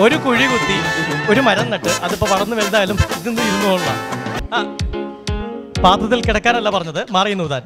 ഒരു കുഴി കുത്തി ഒരു മരം നട്ട് അതിപ്പോ വളർന്നു വലുതായാലും ഇതൊന്നും ഇരുന്നോളാം പാത്രത്തിൽ കിടക്കാനല്ല പറഞ്ഞത് മാറി നൂതാൻ